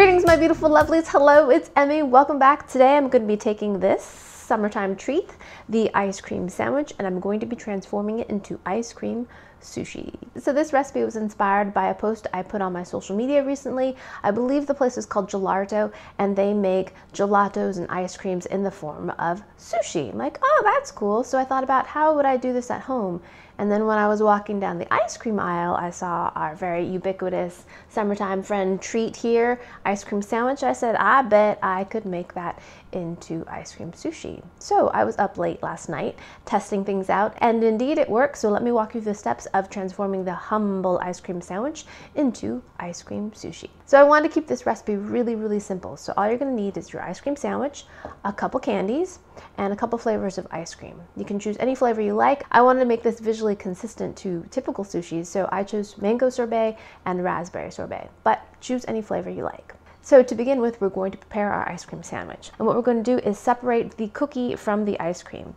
Greetings, my beautiful lovelies. Hello, it's Emmy. Welcome back. Today I'm going to be taking this summertime treat, the ice cream sandwich, and I'm going to be transforming it into ice cream sushi. So this recipe was inspired by a post I put on my social media recently. I believe the place is called Gelato and they make gelatos and ice creams in the form of sushi. I'm like, oh, that's cool. So I thought about how would I do this at home? And then when I was walking down the ice cream aisle, I saw our very ubiquitous summertime friend treat here, ice cream sandwich. I said, I bet I could make that into ice cream sushi. So I was up late last night testing things out, and indeed it works. So let me walk you through the steps of transforming the humble ice cream sandwich into ice cream sushi. So I wanted to keep this recipe really, really simple. So all you're gonna need is your ice cream sandwich, a couple candies, and a couple flavors of ice cream. You can choose any flavor you like. I wanted to make this visually consistent to typical sushis, so I chose mango sorbet and raspberry sorbet, but choose any flavor you like. So to begin with, we're going to prepare our ice cream sandwich. And what we're going to do is separate the cookie from the ice cream.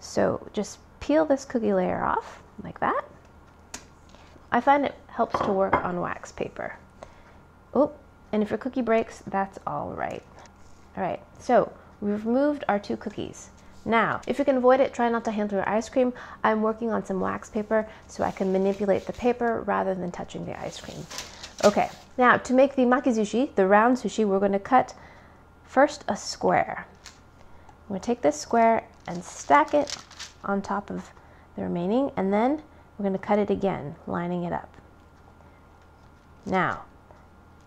So just peel this cookie layer off like that. I find it helps to work on wax paper. Oh, and if your cookie breaks, that's all right. All right, so We've removed our two cookies. Now, if you can avoid it, try not to handle your ice cream. I'm working on some wax paper so I can manipulate the paper rather than touching the ice cream. Okay, now to make the makizushi, the round sushi, we're going to cut first a square. I'm going to take this square and stack it on top of the remaining, and then we're going to cut it again, lining it up. Now,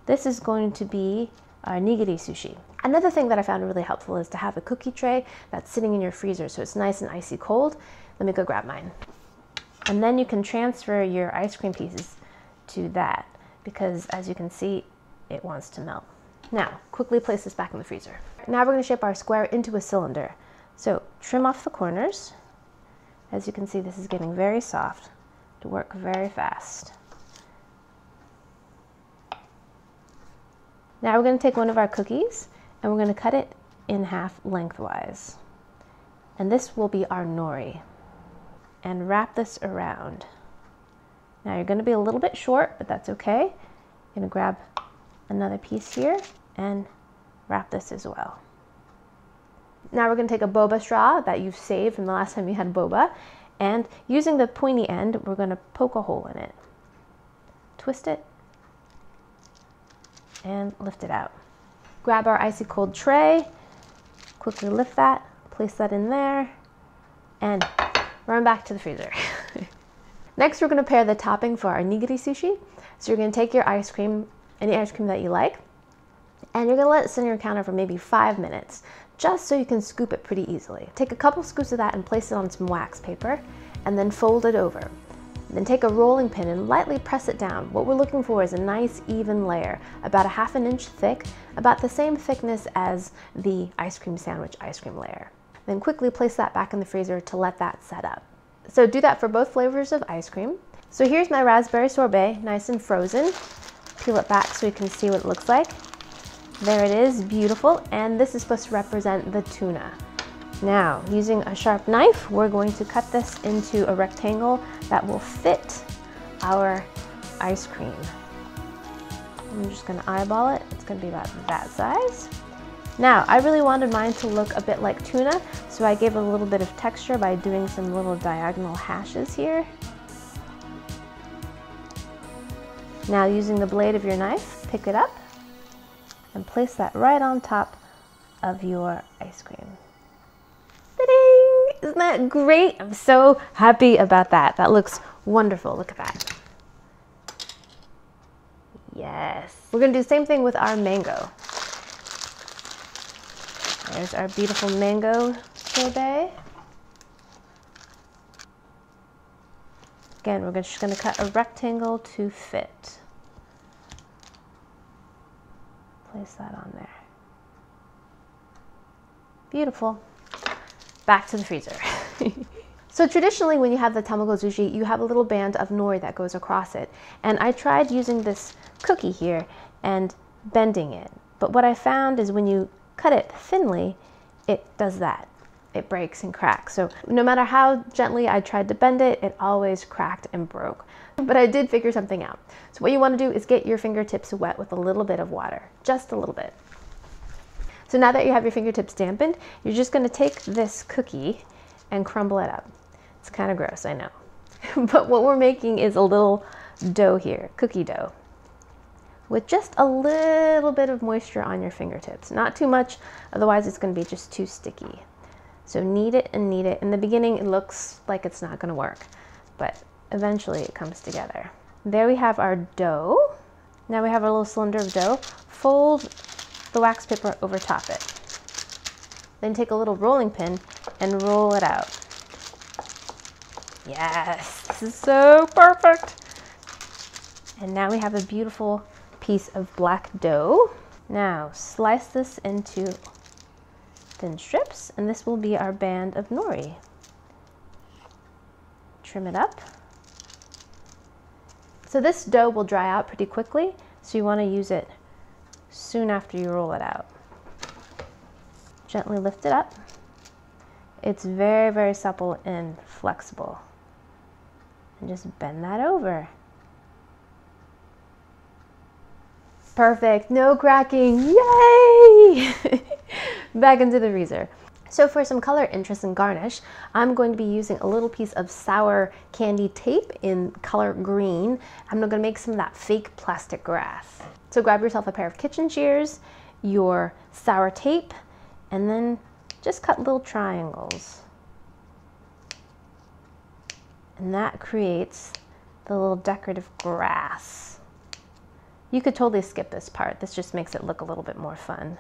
this is going to be our nigiri sushi. Another thing that I found really helpful is to have a cookie tray that's sitting in your freezer so it's nice and icy cold. Let me go grab mine. And then you can transfer your ice cream pieces to that because as you can see, it wants to melt. Now, quickly place this back in the freezer. Now we're gonna shape our square into a cylinder. So trim off the corners. As you can see, this is getting very soft to work very fast. Now we're gonna take one of our cookies and we're going to cut it in half lengthwise. And this will be our nori. And wrap this around. Now you're going to be a little bit short, but that's okay. I'm to grab another piece here and wrap this as well. Now we're going to take a boba straw that you've saved from the last time you had boba, and using the pointy end, we're going to poke a hole in it. Twist it and lift it out grab our icy cold tray, quickly lift that, place that in there, and run back to the freezer. Next, we're gonna pair the topping for our nigiri sushi. So you're gonna take your ice cream, any ice cream that you like, and you're gonna let it sit on your counter for maybe five minutes, just so you can scoop it pretty easily. Take a couple scoops of that and place it on some wax paper, and then fold it over. Then take a rolling pin and lightly press it down. What we're looking for is a nice even layer, about a half an inch thick, about the same thickness as the ice cream sandwich ice cream layer. Then quickly place that back in the freezer to let that set up. So do that for both flavors of ice cream. So here's my raspberry sorbet, nice and frozen. Peel it back so you can see what it looks like. There it is, beautiful. And this is supposed to represent the tuna. Now, using a sharp knife, we're going to cut this into a rectangle that will fit our ice cream. I'm just gonna eyeball it. It's gonna be about that size. Now, I really wanted mine to look a bit like tuna, so I gave it a little bit of texture by doing some little diagonal hashes here. Now, using the blade of your knife, pick it up and place that right on top of your ice cream. Isn't that great? I'm so happy about that. That looks wonderful. Look at that. Yes. We're going to do the same thing with our mango. There's our beautiful mango sorbet. Again, we're just going to cut a rectangle to fit. Place that on there. Beautiful back to the freezer. so traditionally when you have the tamago sushi, you have a little band of nori that goes across it. And I tried using this cookie here and bending it. But what I found is when you cut it thinly, it does that. it breaks and cracks. So no matter how gently I tried to bend it, it always cracked and broke. But I did figure something out. So what you want to do is get your fingertips wet with a little bit of water, just a little bit. So now that you have your fingertips dampened, you're just going to take this cookie and crumble it up. It's kind of gross, I know. but what we're making is a little dough here, cookie dough, with just a little bit of moisture on your fingertips. Not too much, otherwise it's going to be just too sticky. So knead it and knead it. In the beginning, it looks like it's not going to work, but eventually it comes together. There we have our dough. Now we have our little cylinder of dough. Fold the wax paper over top it. Then take a little rolling pin and roll it out. Yes, this is so perfect. And now we have a beautiful piece of black dough. Now slice this into thin strips and this will be our band of nori. Trim it up. So this dough will dry out pretty quickly, so you want to use it soon after you roll it out. Gently lift it up. It's very, very supple and flexible. And just bend that over. Perfect, no cracking, yay! Back into the freezer. So for some color interest and garnish, I'm going to be using a little piece of sour candy tape in color green. I'm going to make some of that fake plastic grass. So grab yourself a pair of kitchen shears, your sour tape, and then just cut little triangles. And that creates the little decorative grass. You could totally skip this part. This just makes it look a little bit more fun.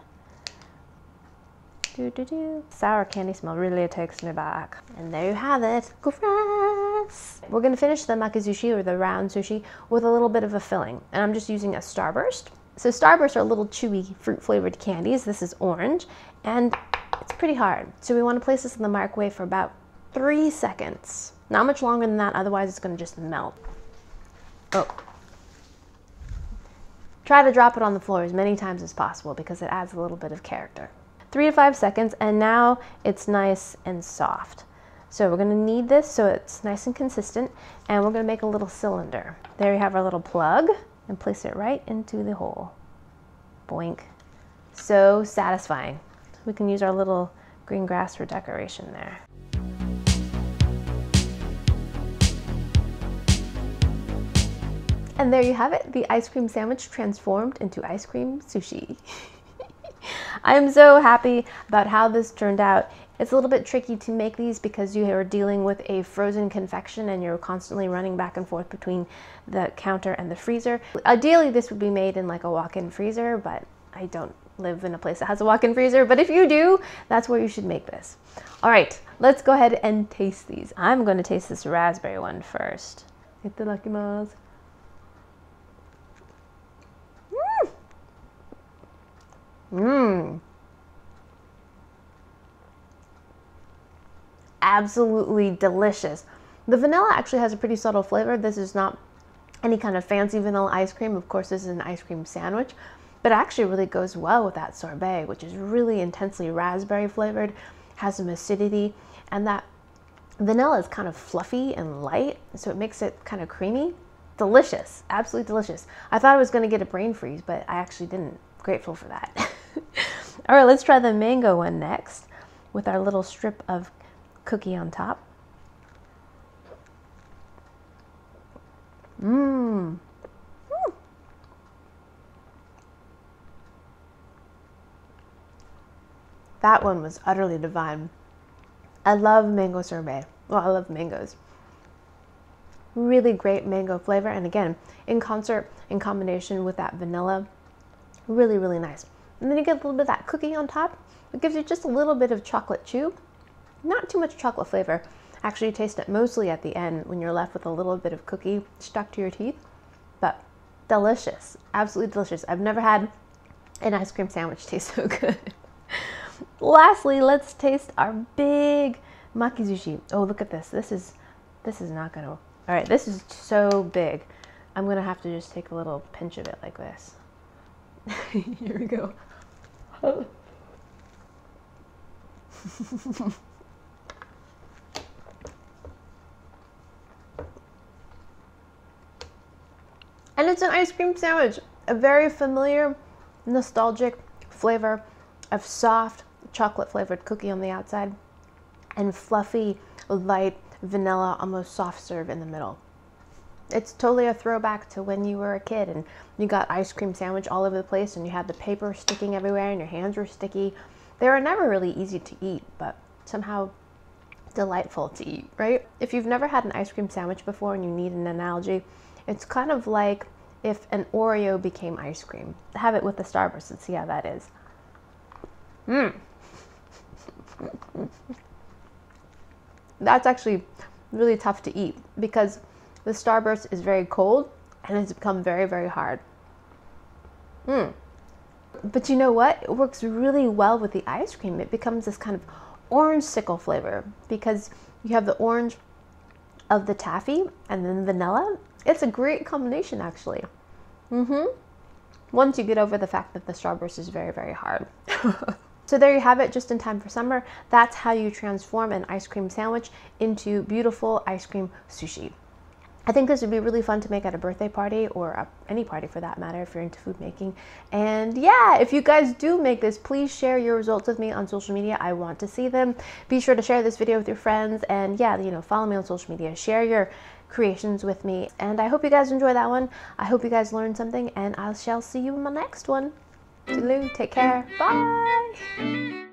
Sour candy smell really takes me back. And there you have it, grass. We're gonna finish the makizushi or the round sushi with a little bit of a filling. And I'm just using a Starburst. So Starburst are little chewy fruit flavored candies. This is orange and it's pretty hard. So we wanna place this in the microwave for about three seconds. Not much longer than that, otherwise it's gonna just melt. Oh. Try to drop it on the floor as many times as possible because it adds a little bit of character three to five seconds, and now it's nice and soft. So we're gonna knead this so it's nice and consistent, and we're gonna make a little cylinder. There you have our little plug, and place it right into the hole. Boink. So satisfying. We can use our little green grass for decoration there. And there you have it, the ice cream sandwich transformed into ice cream sushi. I'm so happy about how this turned out. It's a little bit tricky to make these because you are dealing with a frozen confection and you're constantly running back and forth between the counter and the freezer. Ideally, this would be made in like a walk-in freezer, but I don't live in a place that has a walk-in freezer, but if you do, that's where you should make this. All right, let's go ahead and taste these. I'm going to taste this raspberry one first. Itadakimasu. Mmm. Absolutely delicious. The vanilla actually has a pretty subtle flavor. This is not any kind of fancy vanilla ice cream. Of course, this is an ice cream sandwich, but it actually really goes well with that sorbet, which is really intensely raspberry flavored, has some acidity, and that vanilla is kind of fluffy and light, so it makes it kind of creamy. Delicious, absolutely delicious. I thought I was going to get a brain freeze, but I actually didn't. Grateful for that. All right, let's try the mango one next with our little strip of cookie on top. Mmm. Hmm. That one was utterly divine. I love mango sorbet. Well, I love mangoes. Really great mango flavor. And again, in concert, in combination with that vanilla, really, really nice. And then you get a little bit of that cookie on top. It gives you just a little bit of chocolate chew. Not too much chocolate flavor. Actually, you taste it mostly at the end when you're left with a little bit of cookie stuck to your teeth. But delicious. Absolutely delicious. I've never had an ice cream sandwich taste so good. Lastly, let's taste our big makizushi. Oh, look at this. This is this is not gonna. All right, this is so big. I'm gonna have to just take a little pinch of it like this. Here we go and it's an ice cream sandwich, a very familiar, nostalgic flavor of soft chocolate flavored cookie on the outside and fluffy, light vanilla, almost soft serve in the middle. It's totally a throwback to when you were a kid and you got ice cream sandwich all over the place and you had the paper sticking everywhere and your hands were sticky. They were never really easy to eat, but somehow delightful to eat, right? If you've never had an ice cream sandwich before and you need an analogy, it's kind of like if an Oreo became ice cream. Have it with the Starburst and see how that is. Mmm. That's actually really tough to eat because the Starburst is very cold and it's become very, very hard. Mmm. But you know what? It works really well with the ice cream. It becomes this kind of orange sickle flavor because you have the orange of the taffy and then vanilla. It's a great combination actually. Mm-hmm. Once you get over the fact that the Starburst is very, very hard. so there you have it, just in time for summer. That's how you transform an ice cream sandwich into beautiful ice cream sushi. I think this would be really fun to make at a birthday party or a, any party for that matter if you're into food making. And yeah, if you guys do make this, please share your results with me on social media. I want to see them. Be sure to share this video with your friends and yeah, you know, follow me on social media. Share your creations with me. And I hope you guys enjoy that one. I hope you guys learned something and I shall see you in my next one. Toodaloo, take care. Bye.